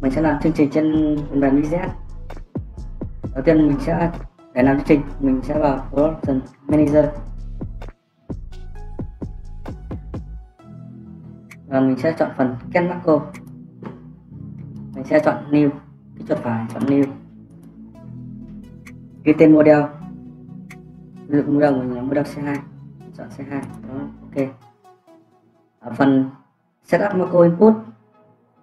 mình sẽ làm chương trình trên phần mềm EZ đầu tiên mình sẽ để làm chương trình, mình sẽ vào Production Manager. Và mình sẽ chọn phần Ken Macro mình sẽ chọn New kích chuột phải chọn New. Ghi tên model. Ví dụ model mình là model C2 chọn C2 đó, ok. Ở phần setup macro input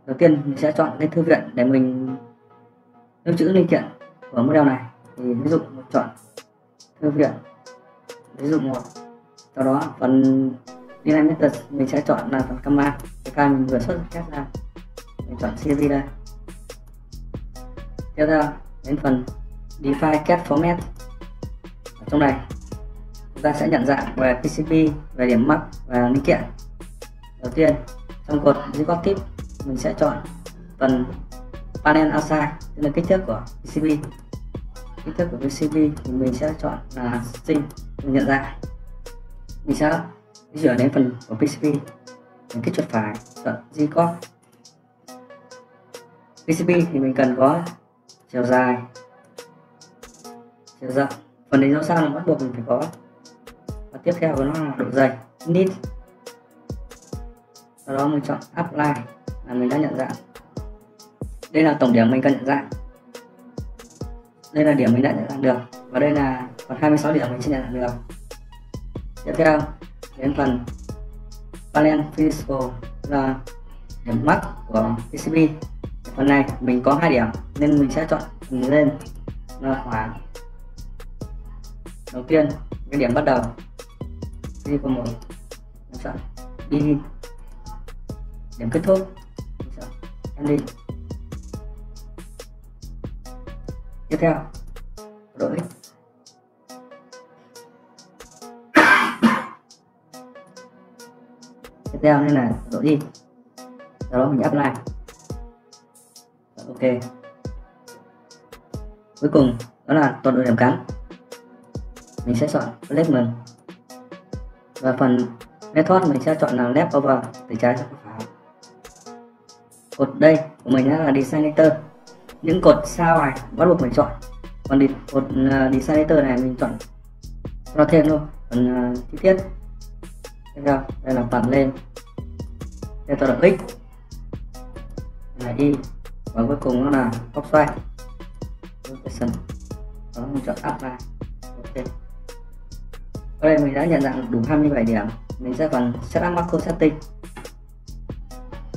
đầu tiên mình sẽ chọn cái thư viện để mình lưu trữ linh kiện của model này. Thì ví dụ mình chọn thư viện, ví dụ một, sau đó phần inline method mình sẽ chọn là phần command cái file mình vừa xuất test ra, mình chọn cv đây. Tiếp theo, đến phần define cat format. Ở trong này, chúng ta sẽ nhận dạng về PCB về điểm mắc và linh kiện. Đầu tiên, trong cột record tip mình sẽ chọn phần panel outside, tức là kích thước của PCB kích thước của PCB thì mình sẽ chọn là sinh nhận dạng mình sẽ di chuyển đến phần của PCB mình kích chuột phải, chọn record PCB thì mình cần có chiều dài, chiều rộng. Phần đánh dấu sao là bắt buộc mình phải có. Và tiếp theo của nó là độ dày, nít. Sau đó mình chọn apply là mình đã nhận dạng đây là tổng điểm mình cần nhận dạng đây là điểm mình đã nhận dạng được. Và đây là còn 26 điểm mình chưa nhận dạng được. Tiếp theo, đến phần panel physical là điểm mắc của PCB phần này, mình có hai điểm, nên mình sẽ chọn mình lên là khoảng đầu tiên, cái điểm bắt đầu. Đi có một. Chọn đi điểm kết thúc ending tiếp theo. Đổi. Tiếp theo nên là đổi đi. Sau đó mình apply ok. Cuối cùng, đó là toàn độ điểm cắn mình sẽ chọn placement và phần method mình sẽ chọn là left over từ trái sang phải cột đây của mình là designator. Những cột sao này bắt buộc mình chọn. Còn đi, cột uh, designator này mình chọn cho thêm thôi. Phần uh, à, chi tiết. Tiếp theo đây là bật lên. Đây tôi là x. Là y. Và cuối cùng nó là góc xoay. Rotation đó mình chọn apply ok. Ở đây mình đã nhận dạng đủ 27 điểm. Mình sẽ còn setup macro setting.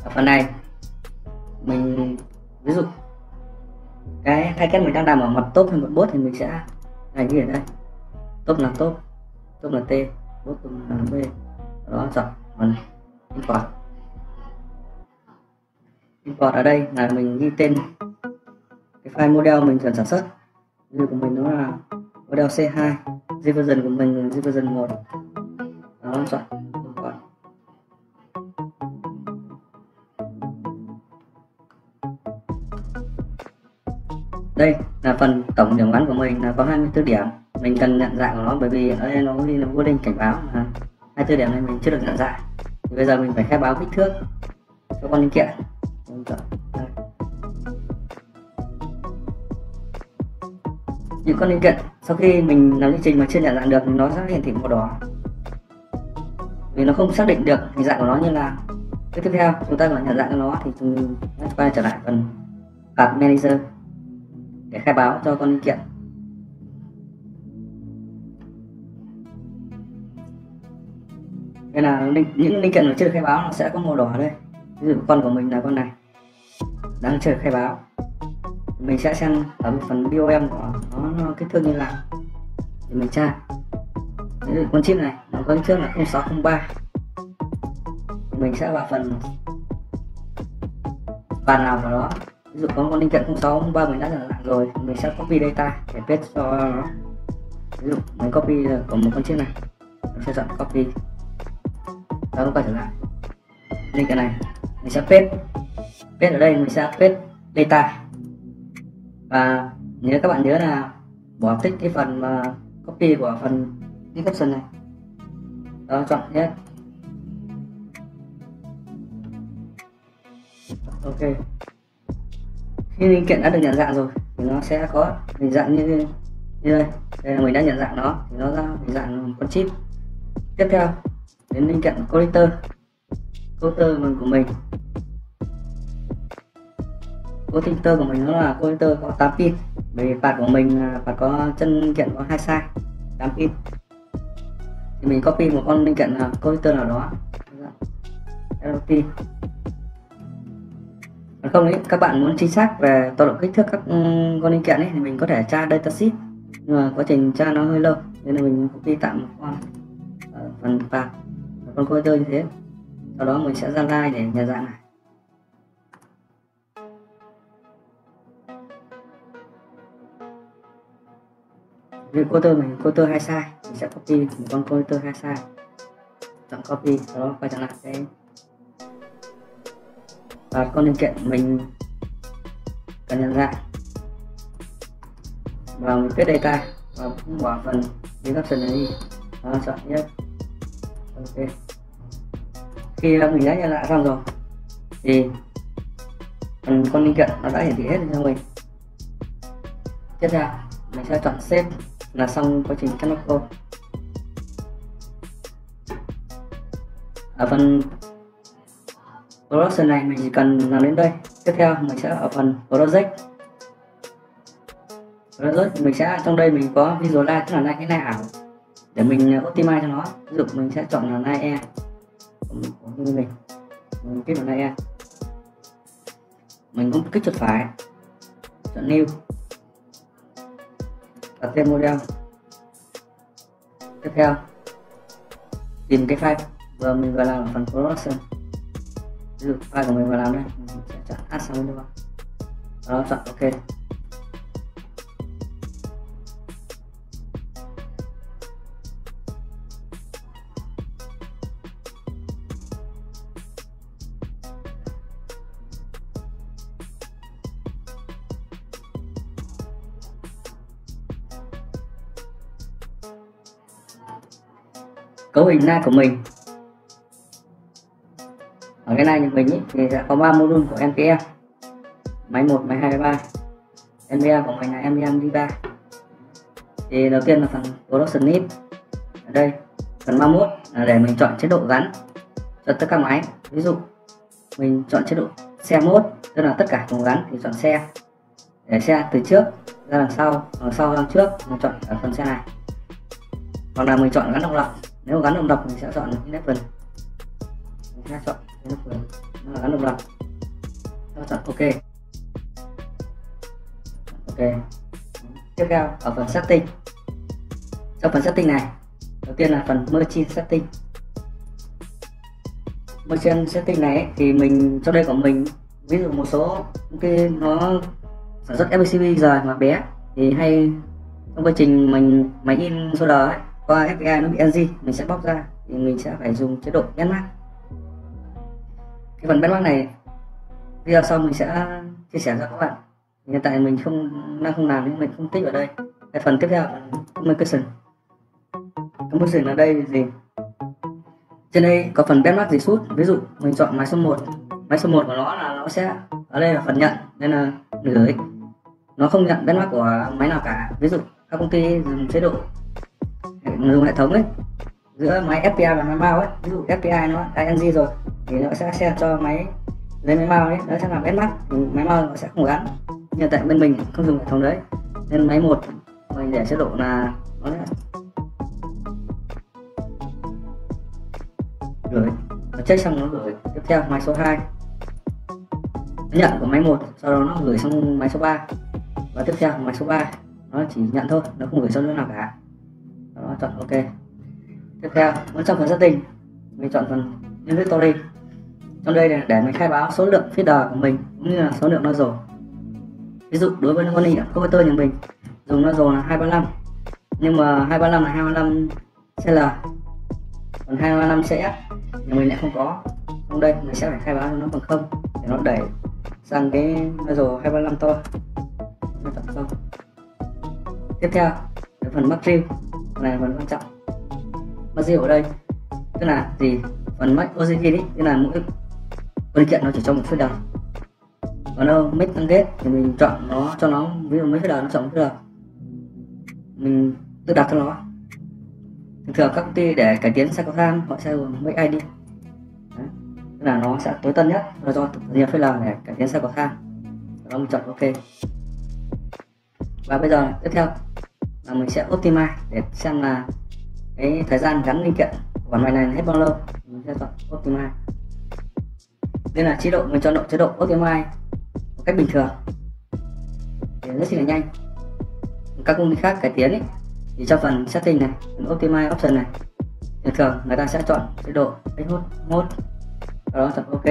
Ở phần này mình ví dụ, cái hai cái mình đang làm ở mặt top hay mặt bot thì mình sẽ này như ở đây top là top top là t bot là b. Đó chọn phần import. Import ở đây là mình ghi tên cái file model mình cần sản xuất. Như của mình nó là model C2 version của mình là version 1 đó chọn đây là phần tổng điểm bắn của mình, là có 24 điểm. Mình cần nhận dạng của nó bởi vì ở đây nó đi nó vô warning cảnh báo mà. 24 điểm này mình chưa được nhận dạng. Thì bây giờ mình phải khai báo kích thước cho con linh kiện. Những con linh kiện, sau khi mình làm chương trình mà chưa nhận dạng được, nó sẽ hiển thị màu đỏ. Vì nó không xác định được hình dạng của nó như là cái tiếp theo, chúng ta phải nhận dạng cho nó thì chúng ta quay trở lại phần part manager để khai báo cho con linh kiện. Đây là những linh kiện mà chưa khai báo nó sẽ có màu đỏ đây. Ví dụ con của mình là con này đang chờ khai báo. Mình sẽ xem ở phần BOM của nó, nó kích thước như nào. Thì mình tra. Ví dụ con chip này nó có kích thước là 0603 mình sẽ vào phần bàn nào của nó ví dụ có con linh kiện 0603 mình đã làm rồi. Mình sẽ copy data để paste cho nó ví dụ mình copy của một con chip này. Mình sẽ chọn copy. Đó nó quay trở lại. Linh kiện này, mình sẽ paste. Paste ở đây, mình sẽ paste data. Và nhớ các bạn nhớ là bỏ tích cái phần mà copy của phần description này. Đó, chọn hết ok khi linh kiện đã được nhận dạng rồi, thì nó sẽ có hình dạng như như đây. Đây là mình đã nhận dạng nó, thì nó ra hình dạng con chip. Tiếp theo, đến linh kiện connector connector của mình. Connector của mình nó là connector có 8 pin. Bởi vì pad của mình là có chân kiện có hai size 8 pin. Thì mình copy một con linh kiện là connector nào đó. LP không ấy các bạn muốn chính xác về tọa độ kích thước các ừ, con linh kiện ấy, thì mình có thể tra datasheet nhưng mà quá trình tra nó hơi lâu, nên là mình copy tạm một con ở ờ, phần và con connector như thế. Sau đó mình sẽ ra line để nhận dạng này vì coder mình tơ hai sai mình sẽ copy một con tơ hai sai chọn copy, sau đó quay trở lại cái và con linh kiện mình cần nhận dạng và mình viết data và cũng bỏ phần description này đi. Và chọn nhất. Ok. Khi mình đã nhận dạng xong rồi, thì phần con linh kiện nó đã hiển thị hết cho mình. Tiếp theo, mình sẽ chọn save là xong quá trình cắt cô. ở phần production này mình chỉ cần làm đến đây. Tiếp theo mình sẽ ở phần project. Project mình sẽ, trong đây mình có visualize, tức là lại cái này ảo, để mình ờ, optimize cho nó. Ví dụ mình sẽ chọn là line e. Mình mình. Kích vào line e. Mình cũng kích chuột phải. Chọn new. Đặt tên model. Tiếp theo, tìm cái file. Vừa mình vừa làm ở phần production ví dụ file của mình vừa làm đây mình sẽ chọn add sang windows đó chọn ok. Cấu hình na của mình ở cái này mình ý, thì sẽ có ba module của NPM máy 1, máy 2, máy 3 NPM của mình là NPM D3 thì đầu tiên là phần production need ở đây phần 31 là để mình chọn chế độ gắn cho tất cả máy. Ví dụ mình chọn chế độ xe mode tức là tất cả cùng gắn thì chọn xe. Để xe từ trước ra đằng sau đằng sau ra trước mình chọn ở phần xe này. Hoặc là mình chọn gắn độc lập. Nếu gắn độc lập mình sẽ chọn cái level mình sẽ chọn nó là gắn độc lập. Chọn ok. Ok. Tiếp theo ở phần setting. Trong phần setting này đầu tiên là phần merchant setting. Merchant setting này ấy, thì mình trong đây của mình ví dụ một số cái nó sản xuất FPCB giờ mà bé thì hay trong quá trình mình máy in số ấy qua FPI nó bị NG mình sẽ bóc ra thì mình sẽ phải dùng chế độ benchmark cái phần benchmark này, video sau mình sẽ chia sẻ cho các bạn. Hiện tại mình không, đang không làm nên mình không tích ở đây. Cái phần tiếp theo communication composition ở đây gì? Trên đây có phần benchmark gì suốt? Ví dụ, mình chọn máy số 1 máy số 1 của nó là nó sẽ, ở đây là phần nhận, nên là gửi. Nó không nhận benchmark của máy nào cả. Ví dụ, các công ty dùng chế độ dùng hệ thống ấy, giữa máy FPI và máy bao ấy. Ví dụ FPI nó ING rồi thì nó sẽ xem cho máy lấy máy mau ấy nó sẽ làm ép thì ừ, máy mau nó sẽ không gắn. Nhưng tại bên mình không dùng hệ thống đấy. Nên máy một mình để chế độ là nó sẽ gửi. Nó check xong nó gửi tiếp theo máy số 2 nó nhận của máy 1 sau đó nó gửi sang máy số 3 và tiếp theo máy số 3 nó chỉ nhận thôi nó không gửi cho nữa nào cả. Đó, chọn ok. Tiếp theo muốn trong phần setting. Mình chọn phần inventory trong đây là để mình khai báo số lượng feeder của mình, cũng như là số lượng nozzle ví dụ, đối với con này computer nhà mình, dùng nozzle là 235 nhưng mà 235 là 235 CL còn 235 CF nhà mình lại không có. Trong đây, mình sẽ phải khai báo cho nó bằng không, để nó đẩy sang cái nozzle 235 to. Nó không tiếp theo là phần material này phần quan trọng. Material ở đây, tức là gì? Phần mắc oxygen đấy tức là mỗi linh kiện nó chỉ cho một phiên đồng còn đâu, mic target thì mình chọn nó cho nó, ví dụ mấy cái nó chọn cái mình tự đặt cho nó. Thường thường các công ty để cải tiến sẽ có tham họ sẽ dùng mic ID Đấy. là nó sẽ tối tân nhất là do nhiều phải là để cải tiến sẽ có tham đó mình chọn ok. Và bây giờ tiếp theo là mình sẽ optimize để xem là cái thời gian gắn linh kiện của bản này hết bao lâu. Mình sẽ chọn optimize đây là chế độ mình chọn độ chế độ optimize một cách bình thường. Thì rất là nhanh. Các công ty khác cải tiến ấy, thì trong phần setting này phần optimize option này thường thường người ta sẽ chọn chế độ hot mode sau đó chọn ok.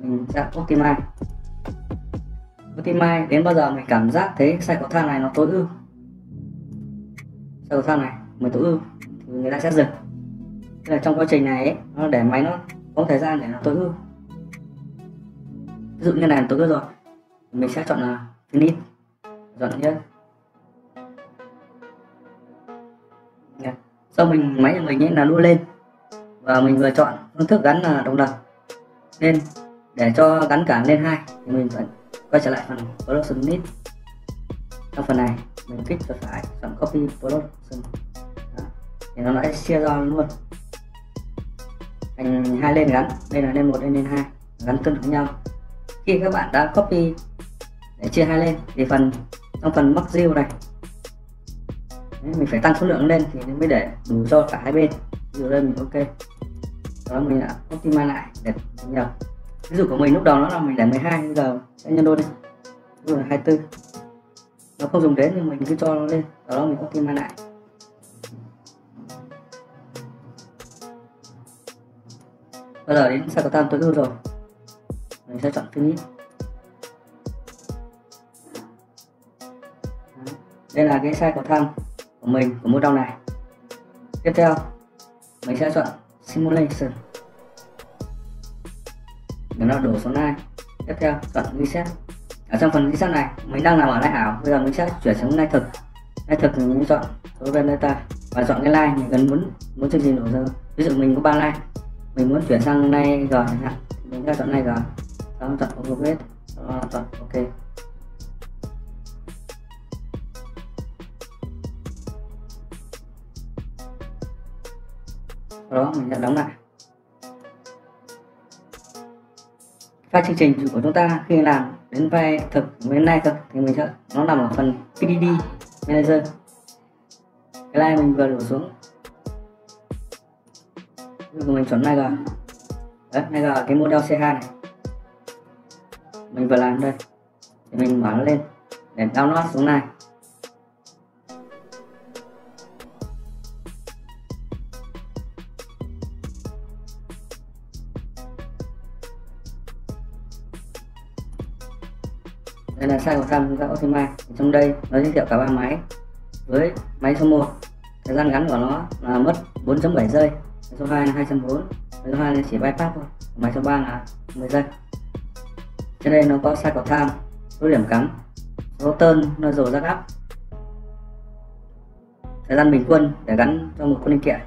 Mình sẽ optimize optimize đến bao giờ mình cảm giác thấy sai cầu thang này nó tối ưu? Xe cầu thang này mình tối ưu thì người ta sẽ dừng. Thế là trong quá trình này ấy, nó để máy nó có thời gian để nó tối ưu ví dụ như này tối ưu rồi. Mình sẽ chọn là finish chọn nhất. Sau mình, máy của mình ấy là đua lên. Và mình vừa chọn phương thức gắn là đồng lập nên để cho gắn cả lên hai. Thì mình vẫn quay trở lại phần production list trong phần này, mình kích chuột phải chọn copy production Đó. thì nó lại chia ra luôn. Thành hai lên gắn. Đây là lên một, đây lên hai. Gắn tương ứng nhau khi các bạn đã copy để chia hai lên thì phần trong phần mắc riêu này. Đấy, mình phải tăng số lượng lên thì mới để đủ cho cả hai bên. Ví dụ đây mình ok. Đó mình đã optimize lại để nhiều ví dụ của mình lúc đầu nó là mình để 12 bây giờ sẽ nhân đôi đi. Ví dụ là 24 nó không dùng đến nhưng mình cứ cho nó lên. Đó mình optimize lại. Bây giờ đến sao có tan tối ưu rồi? Mình sẽ chọn finish đây là cái size của thang của mình, của model này. Tiếp theo, mình sẽ chọn simulation. Để nó đổ số này tiếp theo, chọn reset. Ở trong phần reset này, mình đang làm ở lại ảo. Bây giờ mình sẽ chuyển sang lại thực. Lại thực thì mình chọn số data và chọn cái line mình cần muốn muốn chương trình đổ giờ ví dụ mình có ba line. Mình muốn chuyển sang này rồi chẳng hạn. Mình sẽ chọn này rồi sau đó không override sau đó chọn ok. Đó, mình đã đóng lại. Và chương trình của chúng ta khi làm đến vai thực đến nay thực thì mình sẽ, nó nằm ở phần PDD manager. Cái này mình vừa đổ xuống. Mình chuẩn này rồi đấy này là cái model C2 này mình vừa làm đây. Thì mình mở nó lên. Để download xuống này. Đây là size của Samsung ra Optima trong đây, nó giới thiệu cả ba máy. Với máy số 1 thời gian gắn của nó là mất 4.7 giây. Máy số 2 là 2.4 máy số 2 là chỉ bypass thôi. Máy số 3 là 10 giây trên đây nó có cycle time số điểm cắm số tơn, nó dầu ra gắp thời gian bình quân để gắn cho một con linh kiện.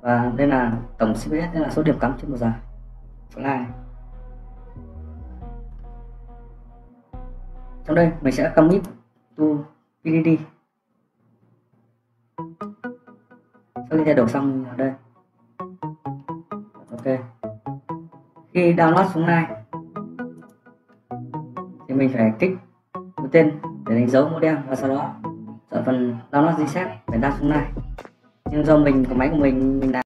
Và đây là tổng CPS đây là số điểm cắm trên một giờ. Fly trong đây mình sẽ commit to PDD sau khi thay đổi xong ở đây. Ok. Khi download xuống này thì mình phải kích mũi tên để đánh dấu model, và sau đó chọn phần download reset để đăng xuống này. Nhưng do mình có máy của mình mình đã